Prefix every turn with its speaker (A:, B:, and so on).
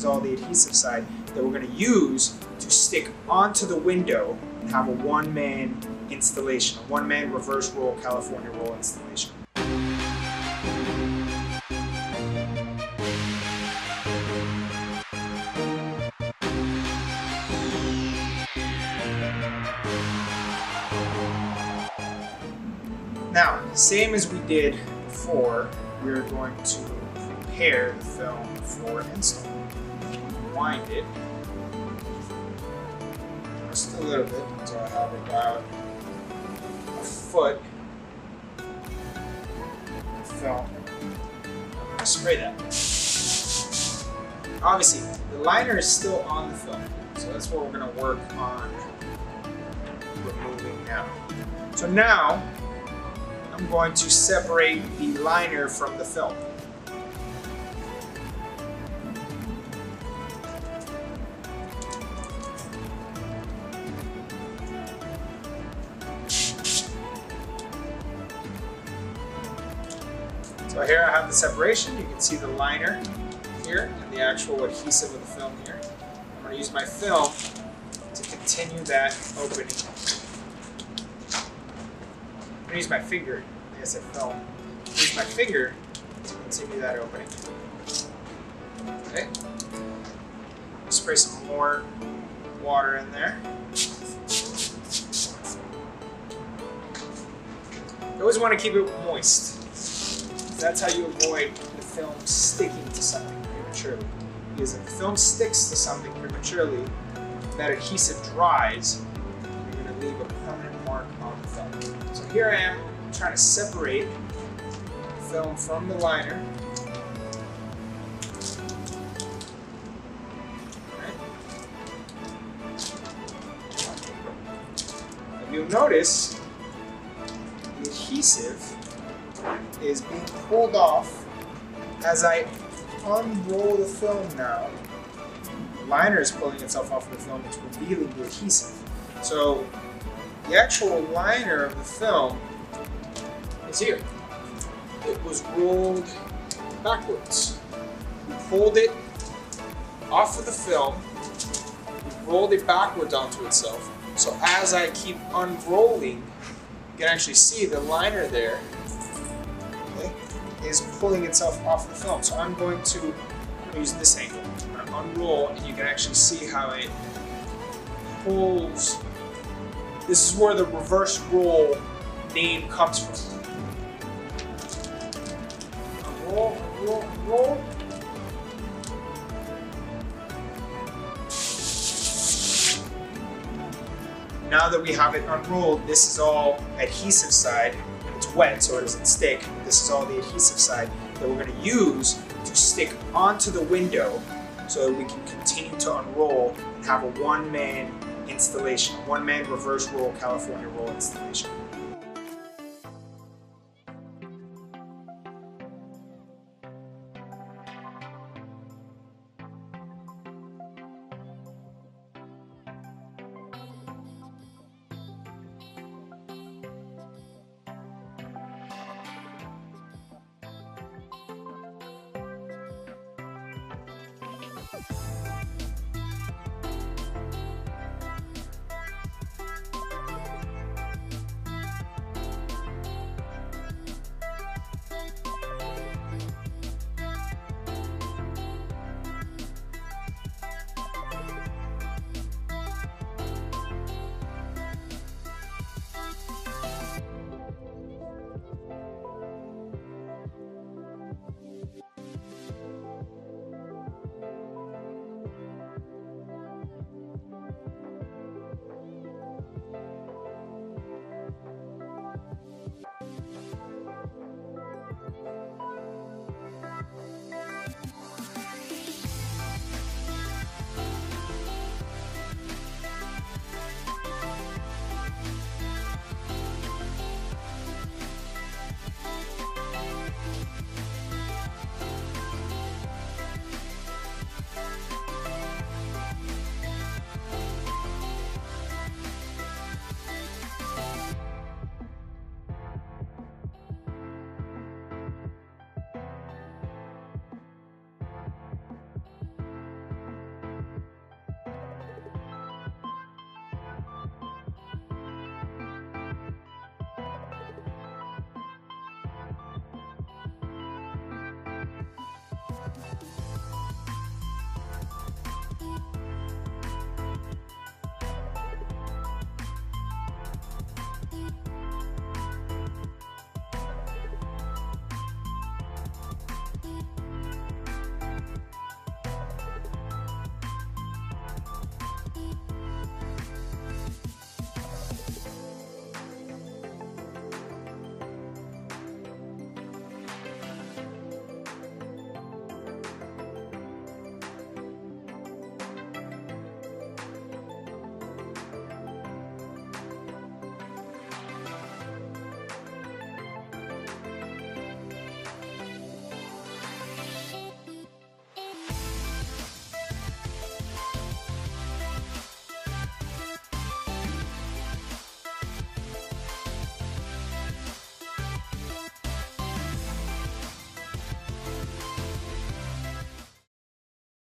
A: is all the adhesive side that we're going to use to stick onto the window and have a one-man installation, a one-man reverse roll California roll installation. Now, same as we did before, we're going to prepare the film for install. It just a little bit until I have about a foot of film. I'm to spray that. Obviously, the liner is still on the film, so that's what we're going to work on removing now. So now, I'm going to separate the liner from the film. So here I have the separation. You can see the liner here and the actual adhesive of the film here. I'm going to use my film to continue that opening. I'm going to use my finger, I I film. Use my finger to continue that opening. Okay. Spray some more water in there. You always want to keep it moist. That's how you avoid the film sticking to something prematurely. Because if the film sticks to something prematurely, that adhesive dries, you're going to leave a permanent mark on the film. So here I am trying to separate the film from the liner. And you'll notice the adhesive is being pulled off as I unroll the film now. The liner is pulling itself off of the film, it's revealing the adhesive. So the actual liner of the film is here. It was rolled backwards. We pulled it off of the film, we rolled it backwards onto itself. So as I keep unrolling, you can actually see the liner there is pulling itself off the film. So I'm going to use this angle. I'm going to unroll and you can actually see how it pulls. This is where the reverse roll name comes from. Unroll, unroll, unroll. Now that we have it unrolled, this is all adhesive side it's wet so it doesn't stick. This is all the adhesive side that we're going to use to stick onto the window so that we can continue to unroll and have a one-man installation, one-man reverse roll California roll installation.